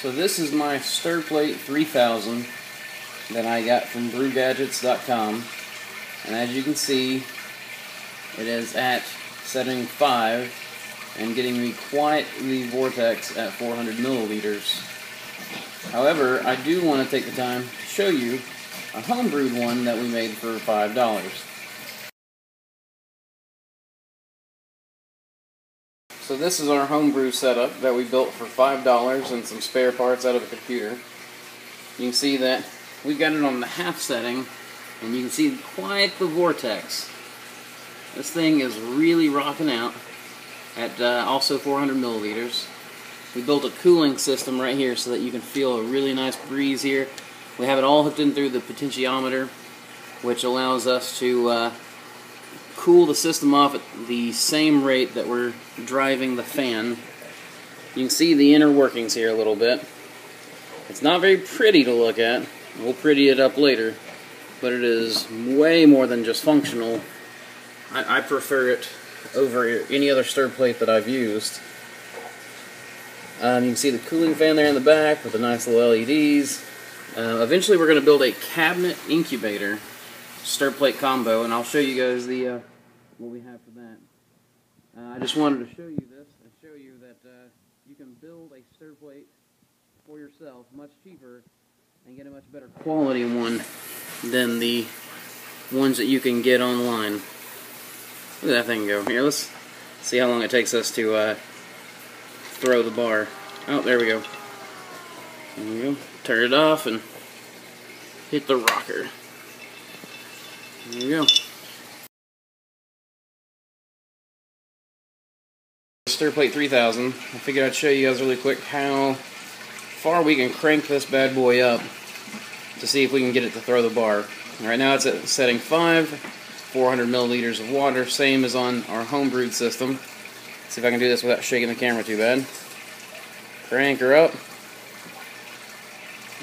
So this is my stir plate 3000 that I got from brewgadgets.com and as you can see it is at setting 5 and getting me quite the vortex at 400 milliliters. However, I do want to take the time to show you a homebrewed one that we made for $5. So this is our homebrew setup that we built for $5 and some spare parts out of a computer. You can see that we've got it on the half setting and you can see quite the vortex. This thing is really rocking out at uh, also 400 milliliters. We built a cooling system right here so that you can feel a really nice breeze here. We have it all hooked in through the potentiometer which allows us to uh, cool the system off at the same rate that we're driving the fan. You can see the inner workings here a little bit. It's not very pretty to look at. We'll pretty it up later. But it is way more than just functional. I, I prefer it over any other stir plate that I've used. Um, you can see the cooling fan there in the back with the nice little LEDs. Uh, eventually we're going to build a cabinet incubator stir plate combo, and I'll show you guys the uh, what we have for that. Uh, I just wanted to show you this and show you that uh, you can build a stir plate for yourself much cheaper and get a much better quality one than the ones that you can get online. Look at that thing go. Here, let's see how long it takes us to uh, throw the bar. Oh, there we go. There we go. Turn it off and hit the rocker. There we go. Stir Plate 3000. I figured I'd show you guys really quick how far we can crank this bad boy up to see if we can get it to throw the bar. Right now it's at setting 5, 400 milliliters of water, same as on our homebrewed system. Let's see if I can do this without shaking the camera too bad. Crank her up.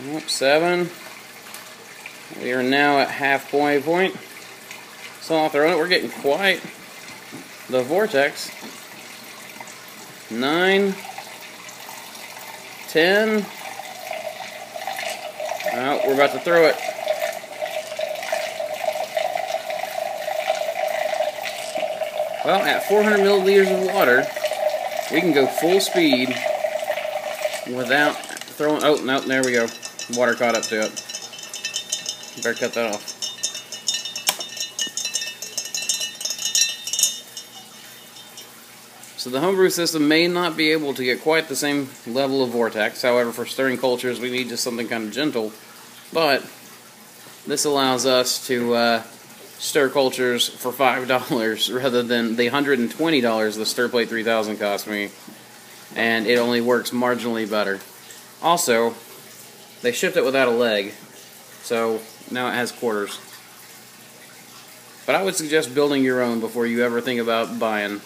Nope, 7. We are now at halfway point. So I'll throw it. We're getting quite the vortex. Nine. Ten. Oh, we're about to throw it. Well, at 400 milliliters of water, we can go full speed without throwing. Oh, no, there we go. Water caught up to it. Better cut that off. So the homebrew system may not be able to get quite the same level of vortex. However, for stirring cultures, we need just something kind of gentle. But this allows us to uh, stir cultures for $5 rather than the $120 the Stir Plate 3000 cost me. And it only works marginally better. Also, they shipped it without a leg. So now it has quarters. But I would suggest building your own before you ever think about buying.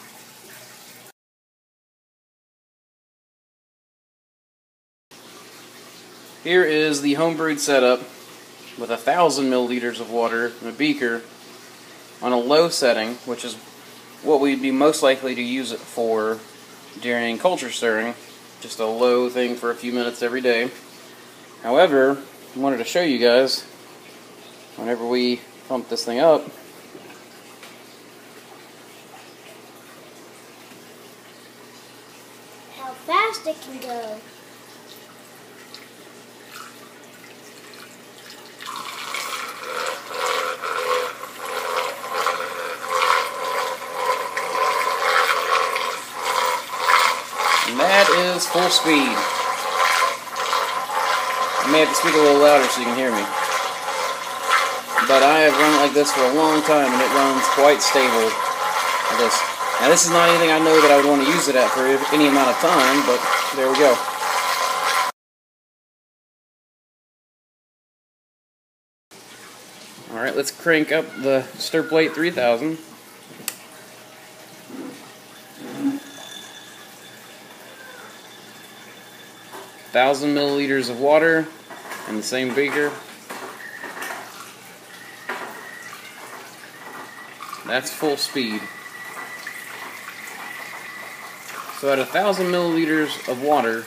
Here is the homebrewed setup with a thousand milliliters of water in a beaker on a low setting, which is what we'd be most likely to use it for during culture stirring. Just a low thing for a few minutes every day. However, I wanted to show you guys whenever we pump this thing up. How fast it can go. And that is full speed. I may have to speak a little louder so you can hear me. But I have run it like this for a long time and it runs quite stable. Like this. Now this is not anything I know that I would want to use it at for any amount of time, but there we go. Alright, let's crank up the stir plate 3000. Thousand milliliters of water in the same beaker. That's full speed. So at a thousand milliliters of water,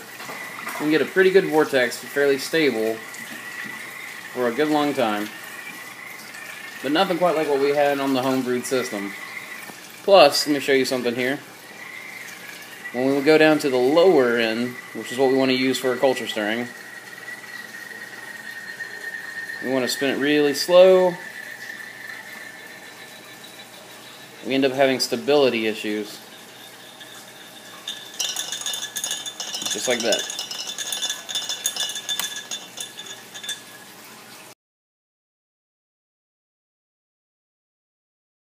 can get a pretty good vortex, fairly stable, for a good long time. But nothing quite like what we had on the homebrewed system. Plus, let me show you something here. When we go down to the lower end, which is what we want to use for a culture stirring, we want to spin it really slow. We end up having stability issues. Just like that.